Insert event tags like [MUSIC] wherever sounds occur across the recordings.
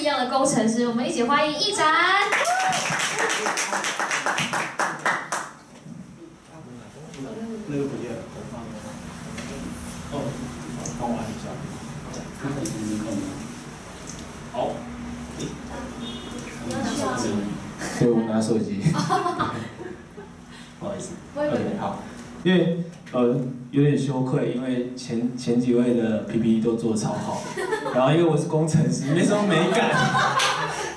一样的工程师，我们一起欢迎一展。那个不见了，哦，帮我按一下。好。对，我拿手机。[LAUGHS] 不好意思。OK，好。因为呃有点羞愧，因为前前几位的 PPT 都做超好，然后因为我是工程师，没什么美感，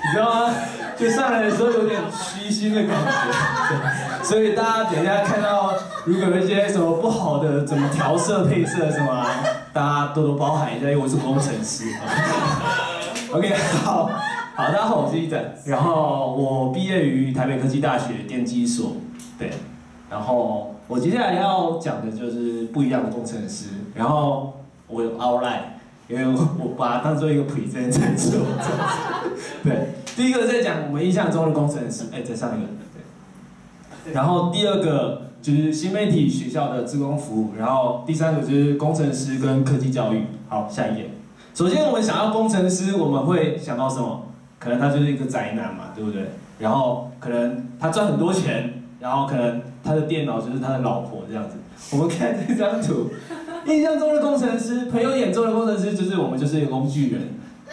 你知道吗？就上来的时候有点虚心的感觉，所以大家等一下看到如果有一些什么不好的，怎么调色配色什么，大家多多包涵一下，因为我是工程师。[LAUGHS] OK，好，好，大家好，我是一展，然后我毕业于台北科技大学电机所，对，然后我接下来要讲的就是不一样的工程师，然后我有 outline，因为我把它当做一个 present 在做，对。第一个在讲我们印象中的工程师，哎，再上一个，对。然后第二个就是新媒体学校的职工服务，然后第三个就是工程师跟科技教育。好，下一页。首先我们想要工程师，我们会想到什么？可能他就是一个宅男嘛，对不对？然后可能他赚很多钱，然后可能他的电脑就是他的老婆这样子。我们看这张图，[LAUGHS] 印象中的工程师，朋友眼中的工程师就是我们就是一个工具人。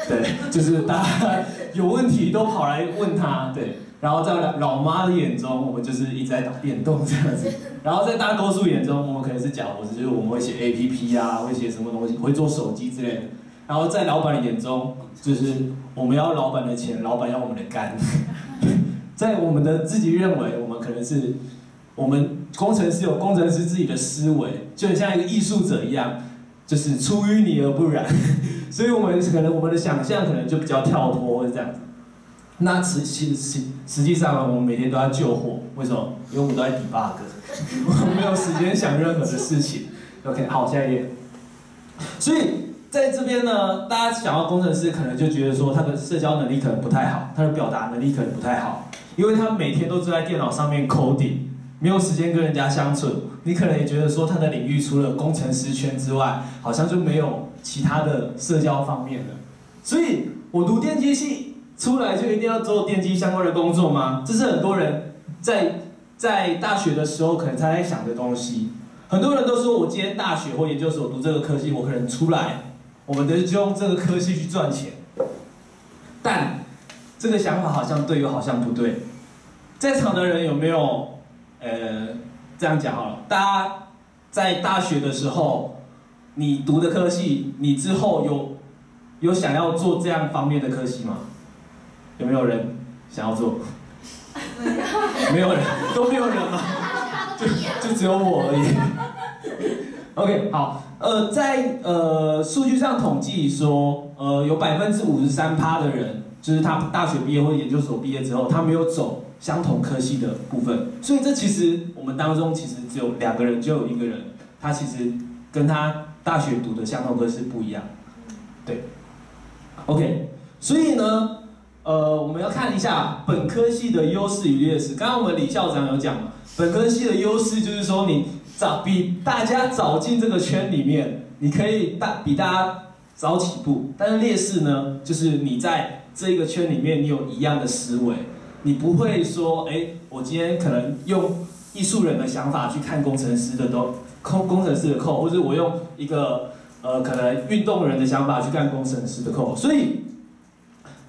对，就是大家有问题都跑来问他，对。然后在老妈的眼中，我们就是一直在打电动这样子。[LAUGHS] 然后在大多数眼中，我们可能是假活子，就是我们会写 A P P 啊，会写什么东西，会做手机之类的。然后在老板的眼中，就是我们要老板的钱，老板要我们的肝。[LAUGHS] 在我们的自己认为，是我们工程师有工程师自己的思维，就很像一个艺术者一样，就是出淤泥而不染。[LAUGHS] 所以，我们可能我们的想象可能就比较跳脱，或者这样子。那实实实实际上，我们每天都在救火，为什么？因为我们都在 debug，[LAUGHS] 我们没有时间想任何的事情。OK，好，下一页。所以在这边呢，大家想要工程师，可能就觉得说他的社交能力可能不太好，他的表达能力可能不太好，因为他每天都坐在电脑上面 coding，没有时间跟人家相处。你可能也觉得说他的领域除了工程师圈之外，好像就没有。其他的社交方面的，所以我读电机系出来就一定要做电机相关的工作吗？这是很多人在在大学的时候可能才在想的东西。很多人都说我今天大学或研究所读这个科系，我可能出来，我们就用这个科系去赚钱。但这个想法好像对又好像不对。在场的人有没有呃这样讲好了？大家在大学的时候。你读的科系，你之后有有想要做这样方面的科系吗？有没有人想要做？[LAUGHS] 没有人，都没有人吗？就就只有我而已。OK，好，呃，在呃数据上统计说，呃，有百分之五十三趴的人，就是他大学毕业或者研究所毕业之后，他没有走相同科系的部分。所以这其实我们当中其实只有两个人，就有一个人，他其实跟他。大学读的相同科是不一样，对，OK，所以呢，呃，我们要看一下本科系的优势与劣势。刚刚我们李校长有讲，本科系的优势就是说你早比大家早进这个圈里面，你可以大比大家早起步。但是劣势呢，就是你在这个圈里面，你有一样的思维，你不会说，哎，我今天可能用艺术人的想法去看工程师的都。工工程师的扣，或者我用一个呃可能运动人的想法去干工程师的扣，所以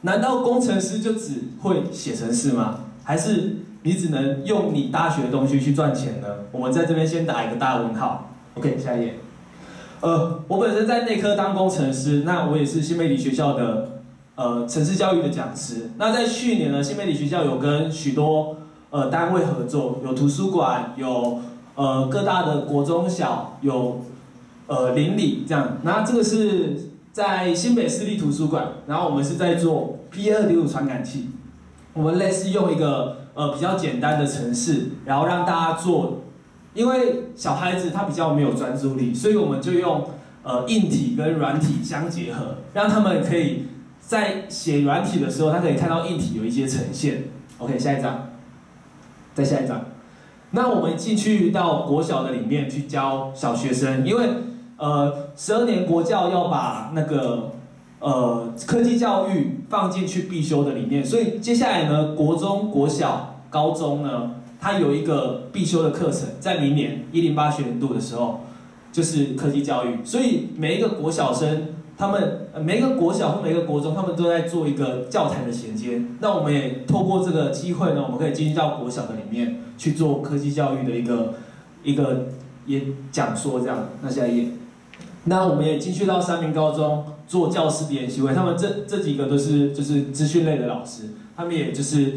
难道工程师就只会写程式吗？还是你只能用你大学的东西去赚钱呢？我们在这边先打一个大问号。OK，下一页。呃，我本身在内科当工程师，那我也是新媒体学校的呃城市教育的讲师。那在去年呢，新媒体学校有跟许多呃单位合作，有图书馆，有。呃，各大的国中小有，呃，邻里这样，那这个是在新北市立图书馆，然后我们是在做 P 二点五传感器，我们类似用一个呃比较简单的程式，然后让大家做，因为小孩子他比较没有专注力，所以我们就用呃硬体跟软体相结合，让他们可以在写软体的时候，他可以看到硬体有一些呈现。OK，下一张，再下一张。那我们进去到国小的里面去教小学生，因为呃十二年国教要把那个呃科技教育放进去必修的里面。所以接下来呢，国中国小、高中呢，它有一个必修的课程，在明年一零八学年度的时候，就是科技教育。所以每一个国小生。他们每一个国小或每一个国中，他们都在做一个教材的衔接。那我们也透过这个机会呢，我们可以进入到国小的里面去做科技教育的一个一个也讲说这样。那下一页，那我们也进去到三明高中做教师的研习会。他们这这几个都是就是资讯类的老师，他们也就是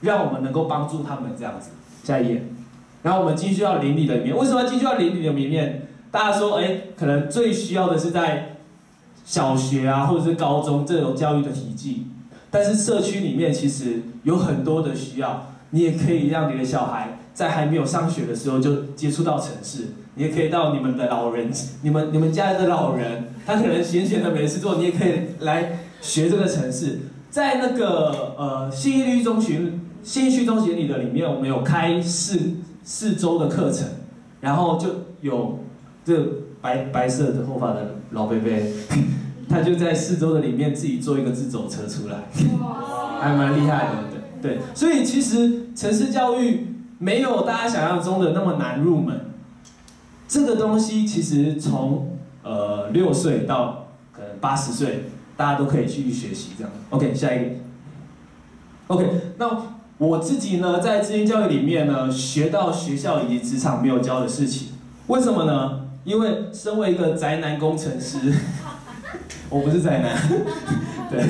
让我们能够帮助他们这样子。下一页，然后我们进去到邻里的里面。为什么要进去到邻里的里面？大家说，哎，可能最需要的是在。小学啊，或者是高中这种教育的体系，但是社区里面其实有很多的需要，你也可以让你的小孩在还没有上学的时候就接触到城市，你也可以到你们的老人，你们你们家的老人，他可能闲闲的没事做，你也可以来学这个城市。在那个呃信义绿中学，信义区中学里的里面，我们有开四四周的课程，然后就有这白白色的头发的老贝贝。[LAUGHS] 他就在四周的里面自己做一个自走车出来，还蛮厉害的，对对。所以其实城市教育没有大家想象中的那么难入门。这个东西其实从呃六岁到可能八十岁，大家都可以去学习这样。OK，下一个。OK，那我自己呢，在资讯教育里面呢，学到学校以及职场没有教的事情。为什么呢？因为身为一个宅男工程师。[LAUGHS] 我不是宅男，[LAUGHS] 对，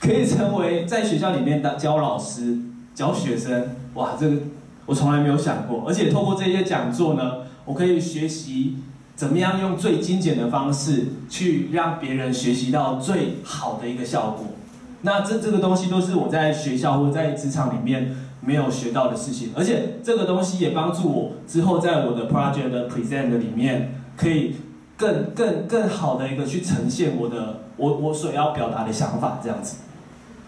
可以成为在学校里面的教老师、教学生，哇，这个我从来没有想过。而且透过这些讲座呢，我可以学习怎么样用最精简的方式去让别人学习到最好的一个效果。那这这个东西都是我在学校或在职场里面没有学到的事情，而且这个东西也帮助我之后在我的 project present 里面可以。更更更好的一个去呈现我的我我所要表达的想法这样子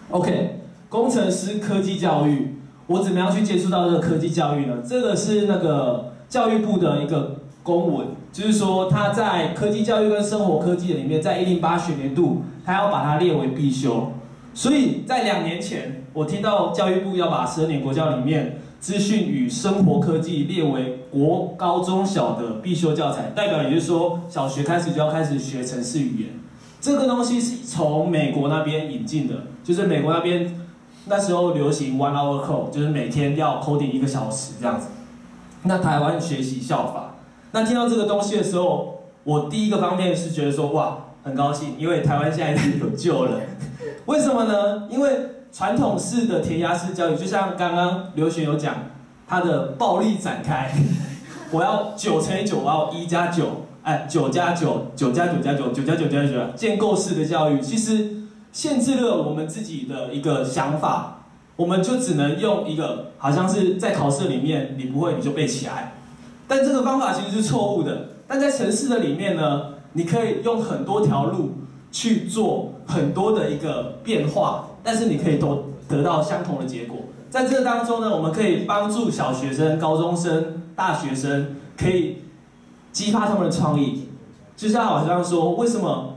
，OK，工程师科技教育，我怎么样去接触到这个科技教育呢？这个是那个教育部的一个公文，就是说他在科技教育跟生活科技里面，在一零八学年度，他要把它列为必修，所以在两年前，我听到教育部要把十二年国教里面。资讯与生活科技列为国高中小的必修教材，代表也就是说，小学开始就要开始学城市语言。这个东西是从美国那边引进的，就是美国那边那时候流行 one hour code，就是每天要 coding 一个小时这样子。那台湾学习效法，那听到这个东西的时候，我第一个方面是觉得说，哇，很高兴，因为台湾现在有救了。[LAUGHS] 为什么呢？因为传统式的填鸭式教育，就像刚刚刘璇有讲，他的暴力展开，[LAUGHS] 我要九乘以九，我要一加九，哎，九加九，九加九加九，九加九加九，建构式的教育，其实限制了我们自己的一个想法，我们就只能用一个，好像是在考试里面你不会你就背起来，但这个方法其实是错误的。但在城市的里面呢，你可以用很多条路去做很多的一个变化。但是你可以都得到相同的结果，在这当中呢，我们可以帮助小学生、高中生、大学生，可以激发他们的创意。就像好像说，为什么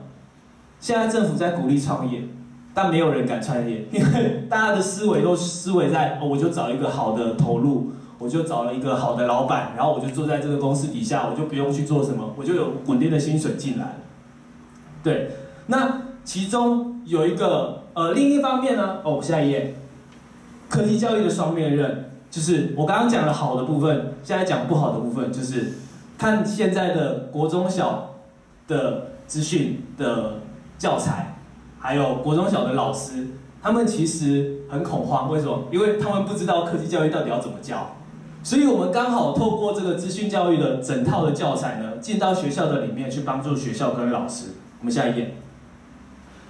现在政府在鼓励创业，但没有人敢创业？因为大家的思维都思维在，我就找一个好的投入，我就找了一个好的老板，然后我就坐在这个公司底下，我就不用去做什么，我就有稳定的薪水进来。对，那其中有一个。呃，另一方面呢，哦，下一页，科技教育的双面刃，就是我刚刚讲的好的部分，现在讲不好的部分，就是看现在的国中小的资讯的教材，还有国中小的老师，他们其实很恐慌，为什么？因为他们不知道科技教育到底要怎么教，所以我们刚好透过这个资讯教育的整套的教材呢，进到学校的里面去帮助学校跟老师。我们下一页。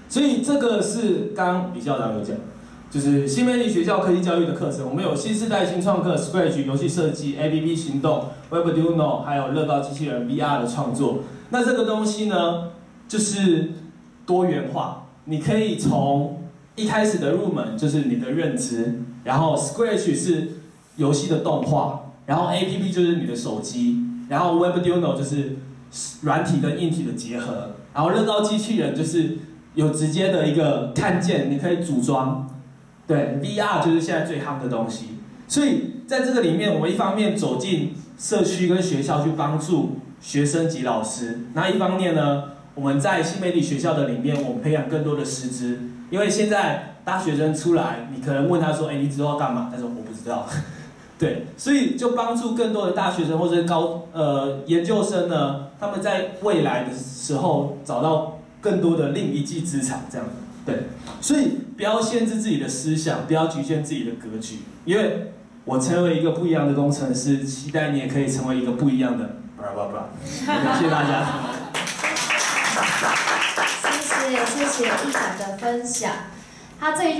所以这个是刚李校长有讲，就是新媒体学校科技教育的课程，我们有新时代新创客、Scratch 游戏设计、APP 行动、Webduino，还有乐高机器人 VR 的创作。那这个东西呢，就是多元化，你可以从一开始的入门就是你的认知，然后 Scratch 是游戏的动画，然后 APP 就是你的手机，然后 Webduino 就是软体跟硬体的结合，然后乐高机器人就是。有直接的一个看见，你可以组装。对，VR 就是现在最夯的东西。所以在这个里面，我们一方面走进社区跟学校去帮助学生及老师，那一方面呢，我们在新媒体学校的里面，我们培养更多的师资。因为现在大学生出来，你可能问他说：“哎，你之后要干嘛？”他说：“我不知道。” [LAUGHS] 对，所以就帮助更多的大学生或者高呃研究生呢，他们在未来的时候找到更多的另一技之长，这样对，所以不要限制自己的思想，不要局限自己的格局，因为我成为一个不一样的工程师，期待你也可以成为一个不一样的。不不不，谢谢大家。[LAUGHS] 谢谢谢谢一展的分享，他这一句。